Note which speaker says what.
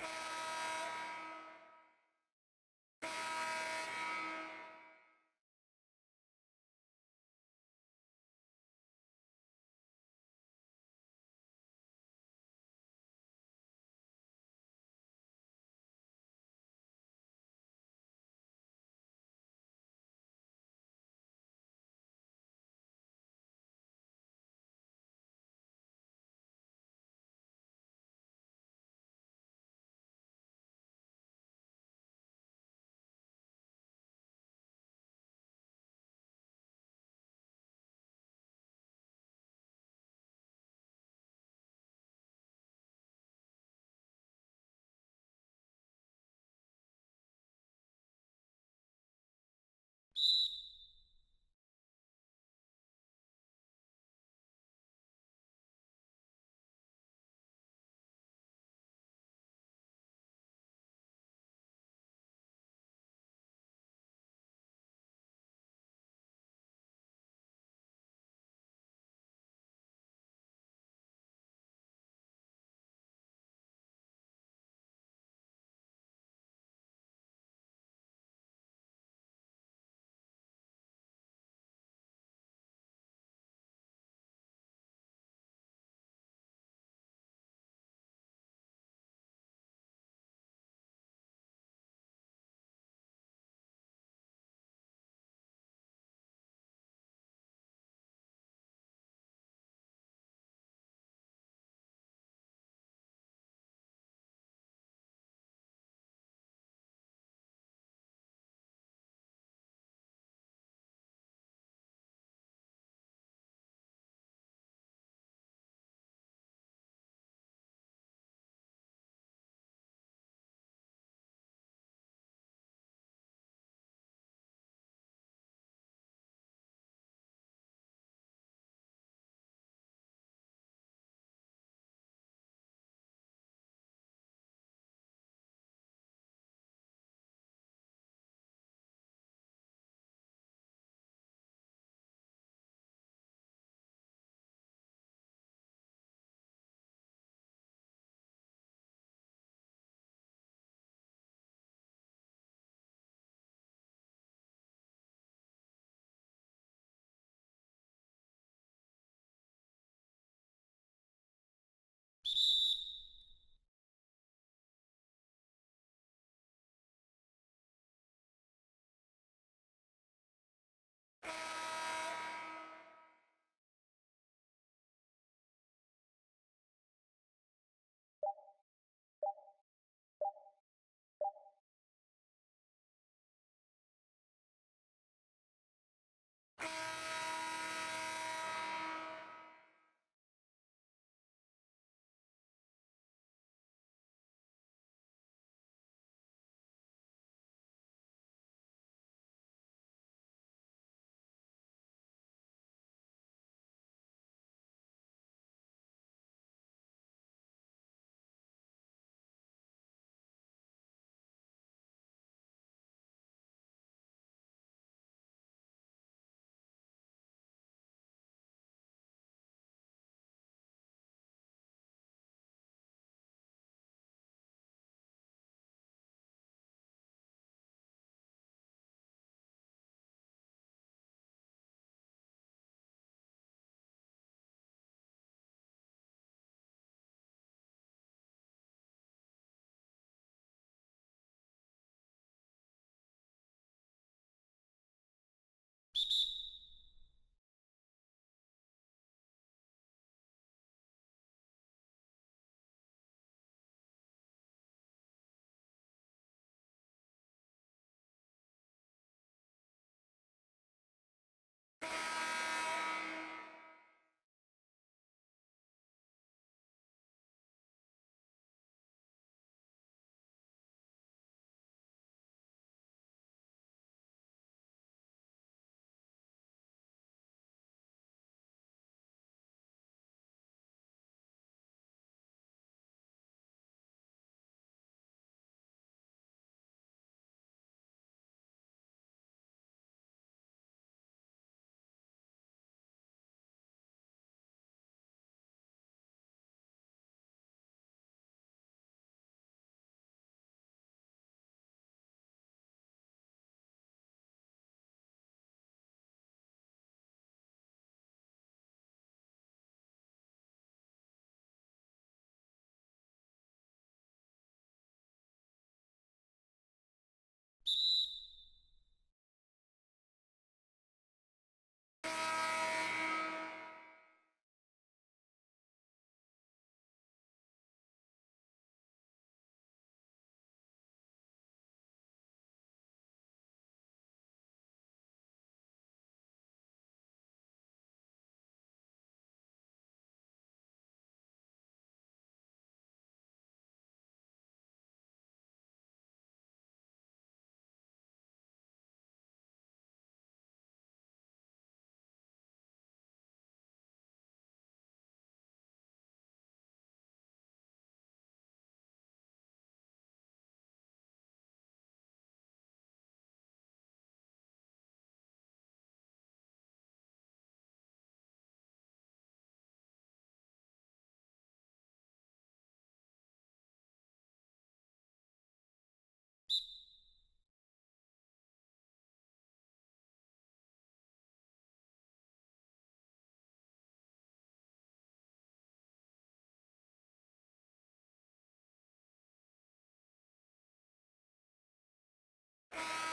Speaker 1: you you